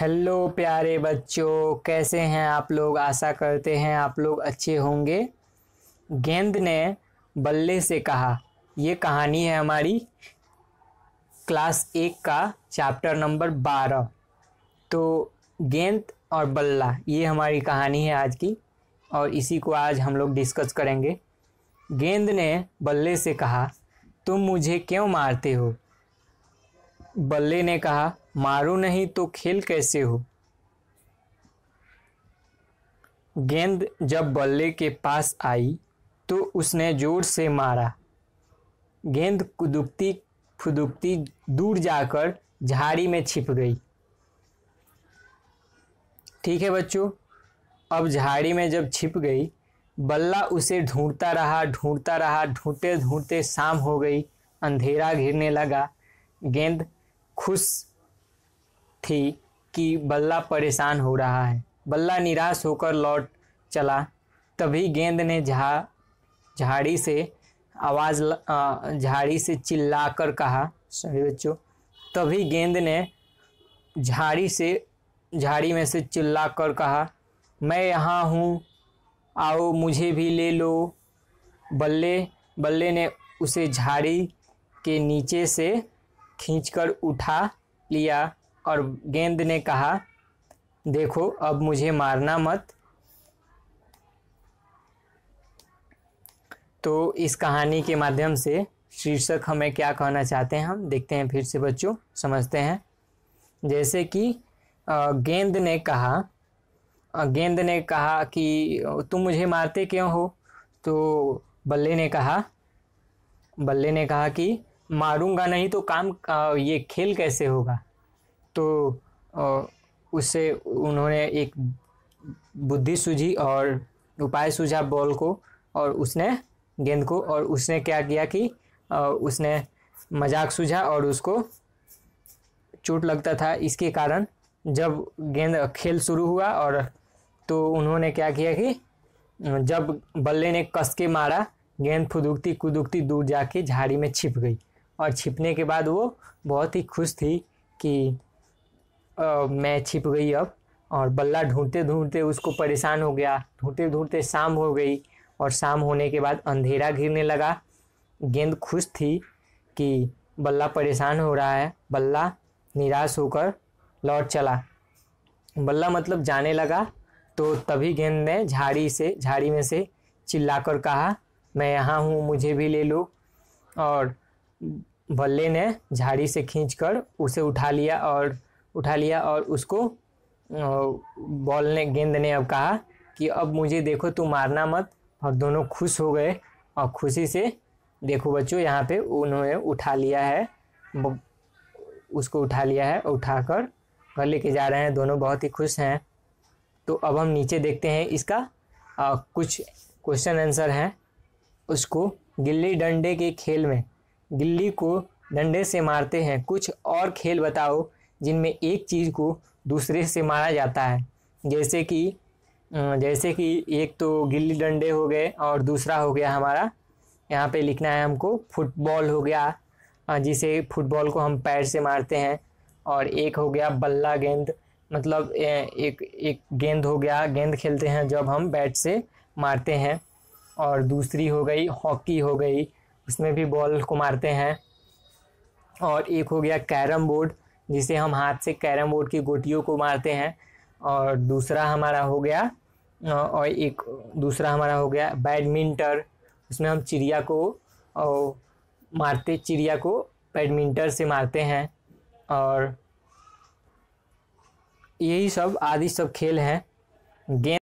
Hello प्यारे बच्चों, कैसे हैं आप लोग? आशा करते हैं आप लोग अच्छे होंगे। गेंद ने बल्ले से कहा, ये कहानी है हमारी क्लास एक का, चैप्टर नंबर बारह। तो गेंद और बल्ला, ये हमारी कहानी है आज की, और इसी को आज हम लोग डिस्कस करेंगे। गेंद ने बल्ले से कहा, तुम मुझे क्यों मारते हो? बल्ले ने कहा मारो नहीं तो खेल कैसे हो? गेंद जब बल्ले के पास आई तो उसने ज़ोर से मारा। गेंद कुदुकती फुदुकती दूर जाकर झाड़ी में छिप गई। ठीक है बच्चों, अब झाड़ी में जब छिप गई, बल्ला उसे ढूंढता रहा ढूंढता रहा ढूंढते ढूंढते शाम हो गई, अंधेरा घिरने लगा। गेंद खुश थी कि बल्ला परेशान हो रहा है। बल्ला निराश होकर लौट चला। तभी गेंद ने झा, झाड़ी से आवाज़ झाड़ी से चिल्लाकर कहा सभी बच्चों। तभी गेंद ने झाड़ी से, झाड़ी में से चिल्लाकर कहा, मैं यहाँ हूँ। आओ, मुझे भी ले लो। बल्ले बल्ले ने उसे झाड़ी के नीचे से खींचकर उठा लिया। और गेंद ने कहा, देखो, अब मुझे मारना मत। तो इस कहानी के माध्यम से शीर्षक हमें क्या कहना चाहते हैं हम? देखते हैं फिर से बच्चों, समझते हैं। जैसे कि गेंद ने कहा गेंद ने कहा कि, तुम मुझे मारते क्यों हो? तो बल्ले ने कहा, बल्ले ने कहा कि, मारूँगा नहीं तो काम ये खेल कैसे होगा? तो उससे उन्होंने एक बुद्धि सूझी और उपाय सूझा बॉल को और उसने गेंद को और उसने क्या किया कि उसने मज़ाक सूझा और उसको चोट लगता था। इसके कारण जब गेंद खेल शुरू हुआ और तो उन्होंने क्या किया कि, जब बल्ले ने कस के मारा, गेंद फुदुकती कुदुकती दूर जाके झाड़ी में छिप गई और छिपने के बाद वो बहुत ही खुश थी कि मैं छिप गई अब और बल्ला ढूंढते ढूंढते उसको परेशान हो गया। ढूंढते ढूंढते शाम हो गई और शाम होने के बाद अंधेरा घिरने लगा। गेंद खुश थी कि बल्ला परेशान हो रहा है। बल्ला निराश होकर लौट चला। बल्ला मतलब जाने लगा तो तभी गेंद ने झाड़ी से, झाड़ी में से चिल्लाकर कहा, मैं यहाँ हूँ, मुझे भी ले लो। और बल्ले ने झाड़ी से खींचकर उसे उठा लिया और उठा लिया और उसको बॉल ने गेंद ने अब कहा कि अब मुझे देखो तू मारना मत। और दोनों खुश हो गए और खुशी से देखो बच्चों यहाँ पे उन्होंने उठा लिया है। उसको उठा लिया है उठाकर घर लेके जा रहे हैं। दोनों बहुत ही खुश हैं। तो अब हम नीचे देखते हैं इसका आ, कुछ क्वेश्चन आंसर हैं। उसको गिल्ली डंडे के खेल में गिल्ली को डंडे से मारते हैं। कुछ और खेल बताओ। जिनमें एक चीज़ को दूसरे से मारा जाता है। जैसे कि जैसे कि एक तो गिल्ली डंडे हो गए और दूसरा हो गया हमारा, यहाँ पे लिखना है हमको फुटबॉल हो गया। जिसे फुटबॉल को हम पैर से मारते हैं और एक हो गया बल्ला गेंद। मतलब एक एक गेंद हो गया, गेंद खेलते हैं जब हम बैट से मारते हैं। और दूसरी हो गई, हॉकी हो गई, उसमें भी बॉल को मारते हैं। और एक हो गया कैरम बोर्ड जिसे हम हाथ से कैरम बोर्ड की गोटियों को मारते हैं, और दूसरा हमारा हो गया और एक दूसरा हमारा हो गया बैडमिंटन उसमें हम चिड़िया को और मारते, चिड़िया को बैडमिंटन से मारते हैं, और यही सब, आदि सब खेल हैं। गेम